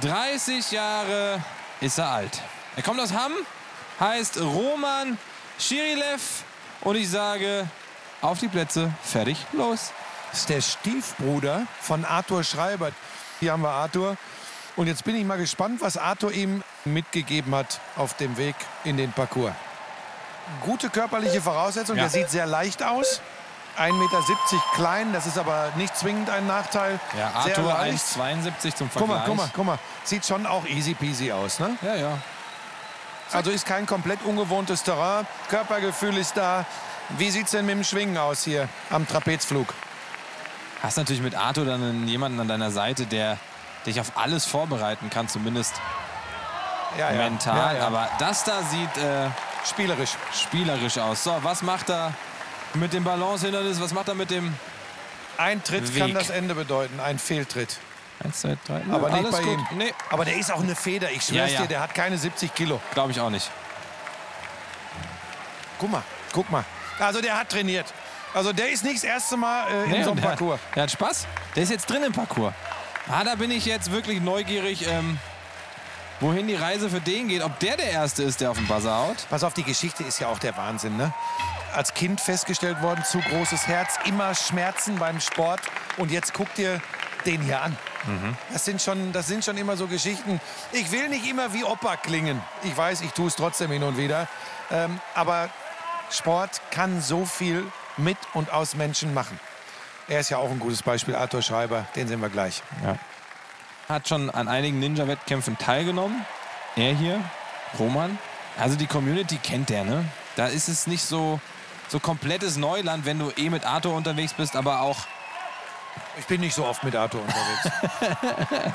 30 Jahre ist er alt. Er kommt aus Hamm, heißt Roman Schirilev und ich sage, auf die Plätze, fertig, los. Das ist der Stiefbruder von Arthur Schreibert. Hier haben wir Arthur. Und jetzt bin ich mal gespannt, was Arthur ihm mitgegeben hat auf dem Weg in den Parcours. Gute körperliche Voraussetzung, Ja. der sieht sehr leicht aus. 1,70 Meter klein, das ist aber nicht zwingend ein Nachteil. Ja, Arthur leicht. 1,72 zum Guck Vergleich. mal, guck mal, guck mal. Sieht schon auch easy peasy aus, ne? Ja, ja. Also ist kein komplett ungewohntes Terrain. Körpergefühl ist da. Wie sieht's denn mit dem Schwingen aus hier am Trapezflug? Hast natürlich mit Arthur dann jemanden an deiner Seite, der dich auf alles vorbereiten kann, zumindest Ja, mental. Ja, ja. Aber das da sieht äh, spielerisch. spielerisch aus. So, was macht er mit dem Balancehindernis? Was macht er mit dem Ein Tritt Weg. kann das Ende bedeuten, ein Fehltritt. 1, 2, 3? Aber nicht bei gut. ihm. Nee, Aber der ist auch eine Feder, ich schwör's Ja, ja. dir, der hat keine 70 Kilo. glaube ich auch nicht. Guck mal, guck mal. Also der hat trainiert. Also der ist nicht das erste Mal äh, in Nee, so und einem der, hat- Parcours. der hat Spaß. Der ist jetzt drin im Parcours. Ah, da bin ich jetzt wirklich neugierig, ähm, wohin die Reise für den geht. Ob der der Erste ist, der auf den Buzzer haut. Pass auf, die Geschichte ist ja auch der Wahnsinn, ne? Als Kind festgestellt worden, zu großes Herz, immer Schmerzen beim Sport. Und jetzt guck dir den hier an. Das, sind schon, das sind schon immer so Geschichten. Ich will nicht immer wie Opa klingen. Ich weiß, ich tue es trotzdem hin und wieder. Ähm, aber Sport kann so viel mit und aus Menschen machen. Er ist ja auch ein gutes Beispiel, Arthur Schreiber. Den sehen wir gleich. Hat schon an einigen Ninja-Wettkämpfen teilgenommen. Er hier, Roman. Also die Community kennt der, ne? Da ist es nicht so, so komplettes Neuland, wenn du eh mit Arthur unterwegs bist, aber auch Ich bin nicht so oft mit Arthur unterwegs.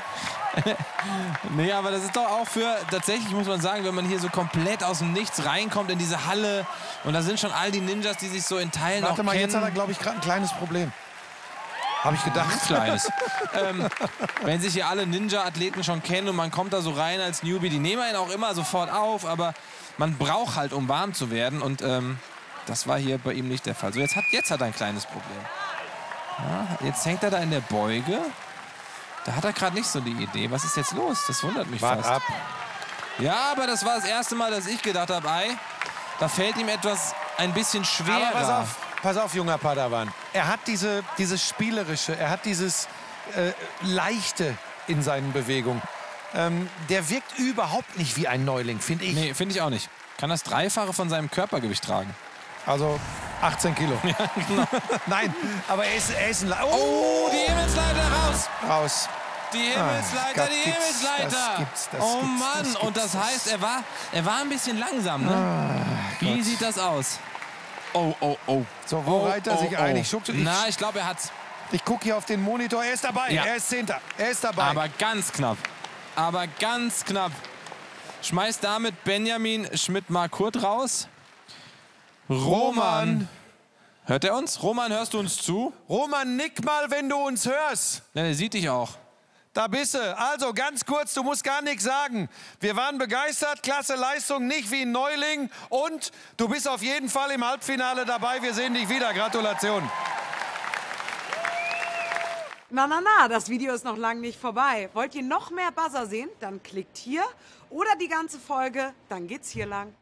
Nee, aber das ist doch auch für, tatsächlich muss man sagen, wenn man hier so komplett aus dem Nichts reinkommt in diese Halle und da sind schon all die Ninjas, die sich so in Teilen Warte auch mal, kennen. jetzt hat er, glaube ich, gerade ein kleines Problem. Habe ich gedacht. Kleines. ähm, wenn sich hier alle Ninja-Athleten schon kennen und man kommt da so rein als Newbie, die nehmen einen auch immer sofort auf, aber man braucht halt, um warm zu werden und ähm, das war hier bei ihm nicht der Fall. So, jetzt hat, jetzt hat er ein kleines Problem. Ja, jetzt hängt er da in der Beuge. Da hat er gerade nicht so die Idee. Was ist jetzt los? Das wundert mich Wart fast. ab. Ja, aber das war das erste Mal, dass ich gedacht habe, ei, da fällt ihm etwas ein bisschen schwerer. Aber pass auf, pass auf, junger Padawan. Er hat diese, dieses Spielerische, er hat dieses äh, Leichte in seinen Bewegungen. Ähm, der wirkt überhaupt nicht wie ein Neuling, finde ich. Nee, finde ich auch nicht. Kann das Dreifache von seinem Körpergewicht tragen. Also 18 Kilo. Nein, aber er ist, er ist ein... Oh, oh, die Himmelsleiter raus! raus. Die Himmelsleiter, Gott, die Himmelsleiter! das gibt's, das oh gibt's, Mann, das und das heißt, er war, er war ein bisschen langsam, ne? Wie Gott. sieht das aus? Oh, oh, oh. So, wo oh, reiht er sich ein? Ich, schuck- ich, Na, ich glaube, er hat's. ich gucke hier auf den Monitor. Er ist dabei. Ja. Er ist Zehnter. Er ist dabei. Aber ganz knapp. Aber ganz knapp. Schmeißt damit Benjamin Schmidt-Markurt raus. Roman. Hört er uns? Roman, hörst du uns zu? Roman, nick mal, wenn du uns hörst. Ja, er sieht dich auch. Da bist du. Also ganz kurz, du musst gar nichts sagen. Wir waren begeistert, klasse Leistung, nicht wie ein Neuling. Und du bist auf jeden Fall im Halbfinale dabei. Wir sehen dich wieder. Gratulation. Na, na, na, das Video ist noch lang nicht vorbei. Wollt ihr noch mehr Buzzer sehen? Dann klickt hier oder die ganze Folge, dann geht's hier lang.